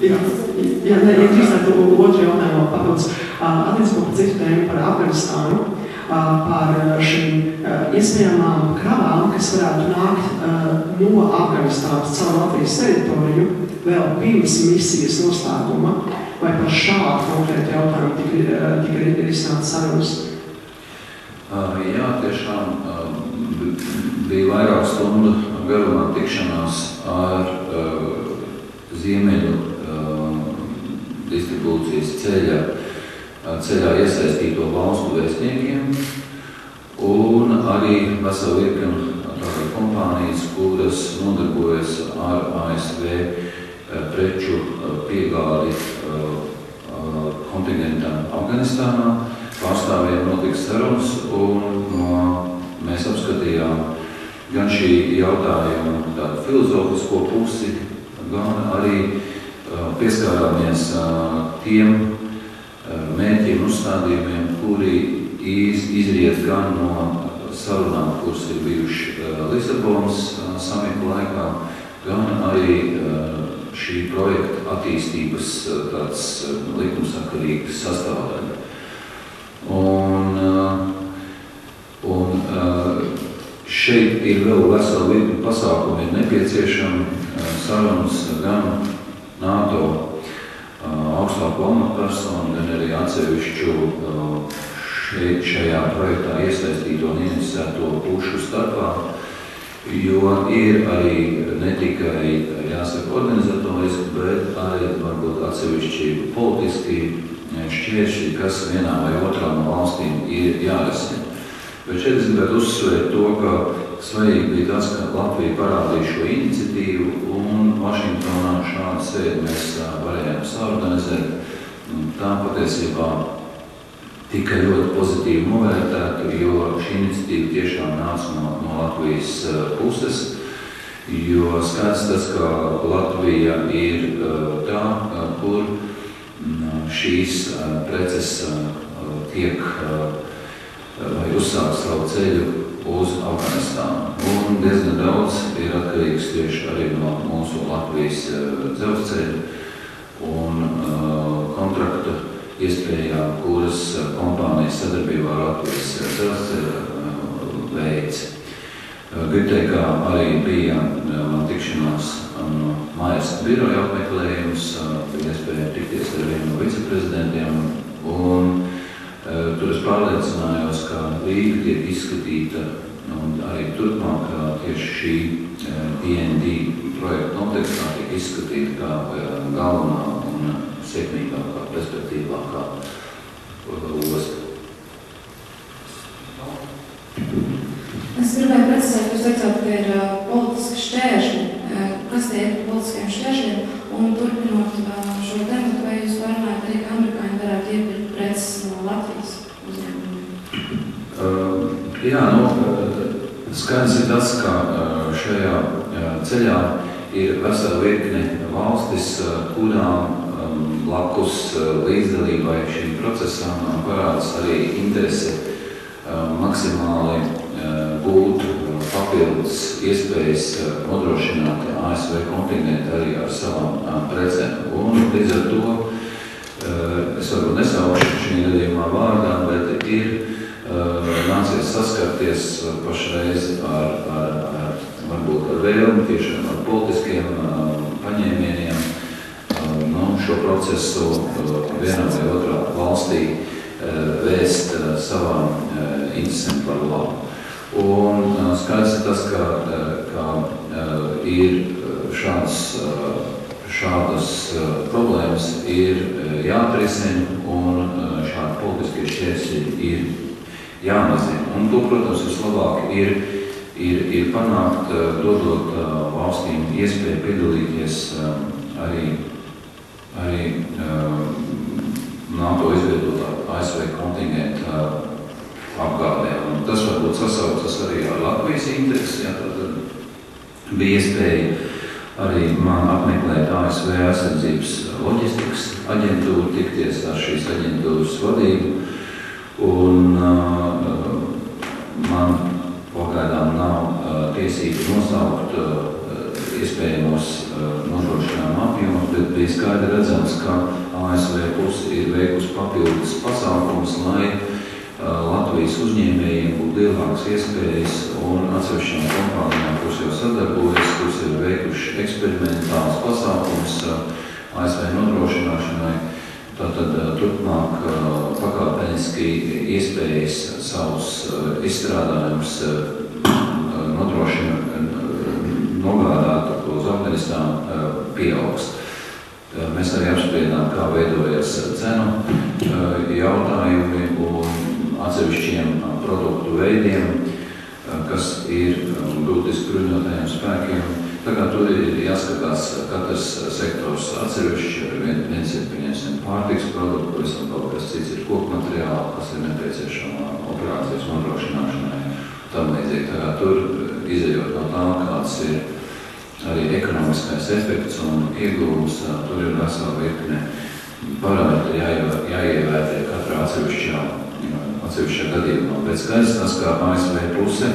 Jā, jā nē, ja drīkstētu otru jautājumu papildus. Attiecībā par citu tēmu par Afganistānu, par šīm iespējamām kravām, kas varētu nākt no Afganistānas caur Latvijas teritoriju vēl pirms misijas noslēguma, vai par šādu konkrētu jautājumu tika, tika risināts sarunas? Jā, tiešām bija vairāk stundu garumā tikšanās ar Ziemeļu distribūcijas ceļa, ceļā iesaistīto valstu vēstniekiem un arī veselu virkni kompānijas, kuras nodarbojas ar ASV preču piegādi kontinentam Afganistānā. Pārstāvjiem notiks sarunas un mēs apskatījām gan šī jautājuma tādu filozofisko pusi, gan arī pieskārāmies tiem mērķiem, uzstādījumiem, kuri iz, izriet gan no sarunām, kuras ir bijuši Lisabonas samita laikā, gan arī šī projekta attīstības tāds likumsakarīgs sastāvdaļa. Šeit ir vēl vesela virkni pasākumi, ir nepieciešami sarunas gan NATO augstāko amatpersonu, gan arī atsevišķu šeit, šajā projektā iesaistīto un inicēto pušu starpā, jo ir arī ne tikai, jāsaka, organizatoriski, bet arī varbūt atsevišķi politiski šķēršļi, kas vienā vai otrā no valstīm ir jārisina. Bet šeit es gribētu uzsvērt to, ka svarīgi bija tas, ka Latvija parādīja šo iniciatīvu un Vašingtonā šādu sēdi mēs varējām saorganizēt. Tā patiesībā tika ļoti pozitīvi novērtēta, jo šī iniciatīva tiešām nāca no, no Latvijas puses. Jo skaidrs tas, ka Latvija ir tā, kur šīs preces tiek vai uzsāk savu ceļu uz Afganistānu. Un diezgan daudz ir atkarīgs tieši arī no mūsu Latvijas dzelzceļa un kontraktu iespējām, kuras kompānijas sadarbībā ar Latvijas dzelzceļa veids. Ka arī bija man tikšanās no mājas biroja apmeklējums, bija iespēja tikties ar vienu no viceprezidentiem, un tur es pārliecinājos, ka Rīga tiek izskatīta un arī turpmāk tieši šī DND projekta kontekstā tiek izskatīta kā galvenā un sekmīgākā, perspektīvākā osta. Es gribēju precizēt, jūs teicāt, ka ir politiski šķēršļi. Kas tie ir politiskiem šķēršļiem? Un turpinot uh, šo tematu, vai jūs varētu arī, ka amerikāņi varētu iepirkt preces no Latvijas uzņēmumiem? Uh, jā, nu, skaidrs ir tas, ka šajā ceļā ir vesela virkne valstis, kurām um, blakus līdzdalībai šīm procesām parādās arī interese maksimāli gūt papildus iespējas nodrošināt ASV kontingentu arī ar savām precēm. Un līdz ar to es varbūt nesaukšu šī gadījumā vārdā, bet ir nācies saskarties pašreiz ar, ar, ar varbūt ar vēlmi, tiešām ar politiskiem paņēmieniem nu, šo procesu vienā vai otrā valstī vēst savām interesēm par labu. Un skaidrs ir tas, ka, ka ir šāds, šādas problēmas ir jāatrisina un šādi politiskie šķēršļi ir jāmazina. Un to, protams, vislabāk ir, ir, ir panākt, dodot valstīm iespēju piedalīties arī, arī NATO izveidotā ASV kontingenta apgādē. Un tas varbūt sasaucas arī ar Latvijas interesi. Jā, tad bija iespēja arī man apmeklēt ASV aizsardzības loģistikas aģentūru, tikties ar šīs aģentūras vadību. Un uh, man pagaidām nav uh, tiesību nosaukt uh, iespējamos nodrošinājumu apjomus, bet bija skaidri redzams, ka ASV puse ir veikusi papildus pasākumus, lai Latvijas uzņēmējiem būtu lielākas iespējas un atsevišķām kompānijām, kuras jau sadarbojas, kuras ir veikuši eksperimentāls pasākums ASV nodrošināšanai, tātad turpmāk pakāpeniski iespējas savus izstrādājumus nodrošina nogādāt uz Afganistānu pieaugs. Mēs arī apspriedām, kā veidojas cenu jautājumi un atsevišķiem produktu veidiem, kas ir būtiski bruņotajiem spēkiem. Kā tur ir jāskatās katrs sektors atsevišķi, viens ir pārtiks produktu, pavisam kaut kas cits ir koku materiāli, kas ir nepieciešama operācijas nodrošināšanai. Tam līdzīgi tā kā tur izējot no tā, kāds ir arī ekonomiskais efekts un ieguvums, tur ir vesela virkne parametri jāievērtē katrā atsevišķā atsevišķā gadījumā. Bet skaidrs tas, ka ASV puse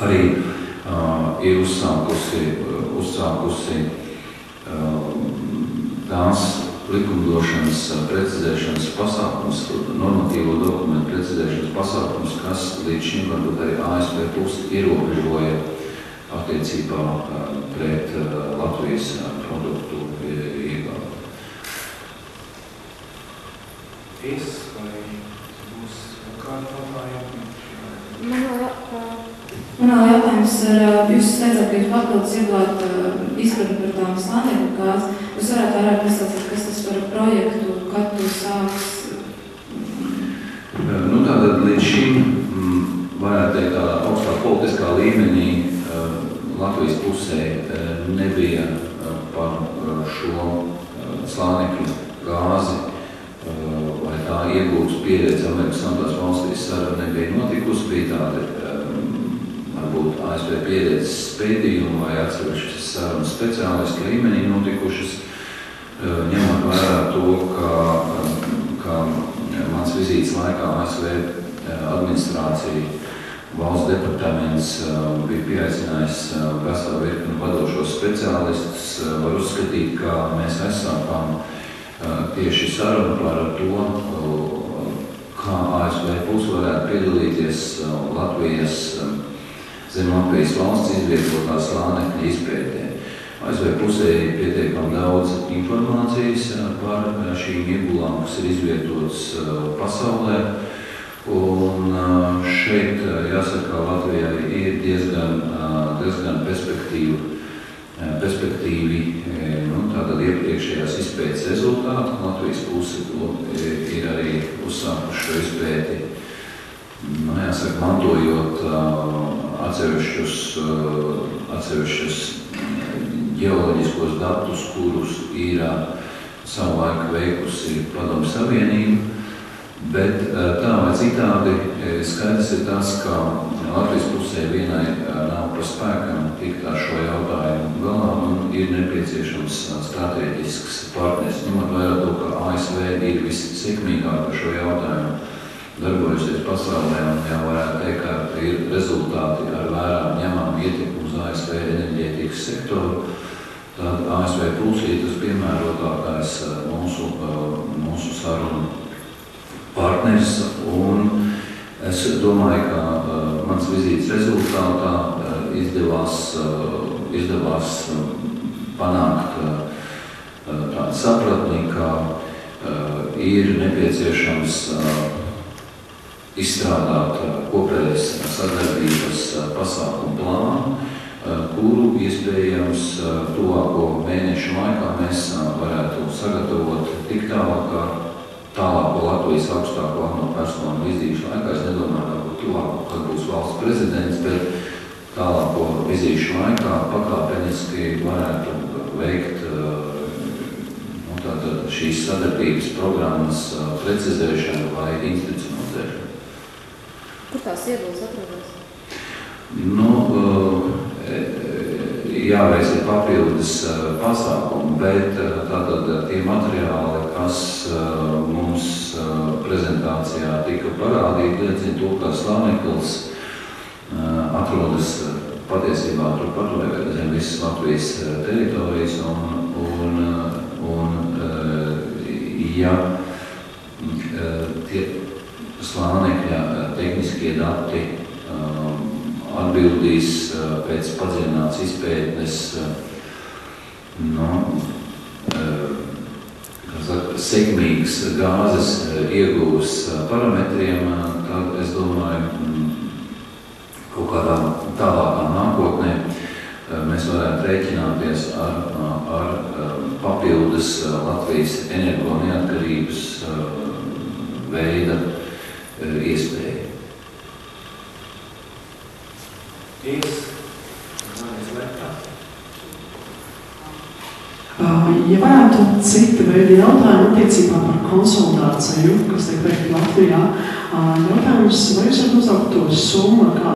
arī uh, ir uzsākusi, uzsākusi uh, tās likumdošanas precizēšanas pasākums, normatīvo dokumentu precizēšanas pasākums, kas līdz šim varbūt arī ASV pusi ierobežoja attiecībā pret Latvijas produktu iegādi. Es vai Man vēl jautājums ir, jūs teicāt, ka jūs papildus iegūt izpratni par tām slānekļu gāzi. Jūs varētu vairāk pastāstīt, kas tas par projektu, kad tu sāks? Nu, tātad līdz šim, mm, varētu teikt, tādā augstā politiskā līmenī Latvijas pusē nebija par šo slānekļu gāzi vai tā iegūtas pieredze Amerikas Savienotās valstīs nebija notikusi, bija tādi varbūt ASV pieredzes pētījumi vai atsevišķas sarunas speciālistu līmenī notikušas, ņemot vērā to, ka, ka mans vizītes laikā ASV administrācija valsts departaments bija pieaicinājis veselu virkni vadošos speciālistus, var uzskatīt, ka mēs aizsākām tieši saruna par to, kā ASV puse varētu piedalīties Latvijas zem Latvijas valsts izvietotā slānekļa izpētē. ASV pusē ir pietiekami daudz informācijas par šīm iegulām, kas ir izvietotas pasaulē. Un šeit, jāsaka, Latvijai ir diezgan, diezgan perspektīva perspektīvi nu, iepriekšējās izpētes rezultāti. Latvijas puse ir arī uzsākuši šo izpēti, nu, jāsaka, mantojot atsevišķus, atsevišķus ģeoloģiskos datus, kurus ir savu laiku veikusi Padomu Savienība. Bet tā vai citādi skaidrs ir tas, ka Latvijas pusē vienai nav par spēkam tikt ar šo jautājumu galā un ir nepieciešams strateģisks partners. Ņemot vērā to, ka ASV ir vissekmīgāk ar šo jautājumu darbojusies pasaulē un jau varētu teikt, ka ir rezultāti ar vērām ņemam ietekmi uz ASV enerģētikas sektoru, tad ASV plus ir tas piemērotākais mūsu, mūsu sarunu partners. Es domāju, ka uh, mans vizītes rezultātā izdevās, izdevās panākt tādu sapratni, ka ir nepieciešams izstrādāt uh, kopējas sadarbības uh, pasākumu plānu, uh, kuru iespējams tuvāko mēnešu laikā mēs varētu sagatavot tik tālāk, tālāko Latvijas augstāko amatpersonu vizīšu laikā. Es nedomāju, ka tuvāk, kad būs valsts prezidents, bet tālāko vizīšu laikā pakāpeniski varētu veikt nu, tātad, šīs sadarbības programmas precizēšanu vai institucionalizēšanu. Kur tās iegulas atrodas? Nu, jāveic ir papildus pasākumi, bet tātad tie materiāli, kas mums prezentācijā tika parādīti, liecina to, ka slāneklis atrodas patiesībā turpat vai zem visas Latvijas eh, teritorijas. Un, un, eh, un, eh, ja tie slānekļa tehniskie dati atbildīs pēc padziļināts izpētnes no, sekmīgas gāzes iegūs parametriem, tad es domāju, mm, kaut kādā tālākā nākotnē mēs varētu rēķināties ar, ar papildus Latvijas energo neatkarības veida manis lietā. Ja varētu cita veida jautājumu attiecībā par konsolidāciju, kas tiek veikta Latvijā, jautājums, vai jūs varat uzaugt to summu,